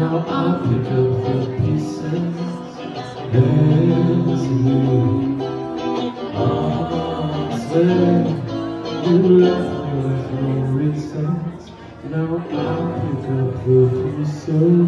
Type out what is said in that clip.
now I pick up the pieces as you I swear you left me with no reason. Now I pick up the pieces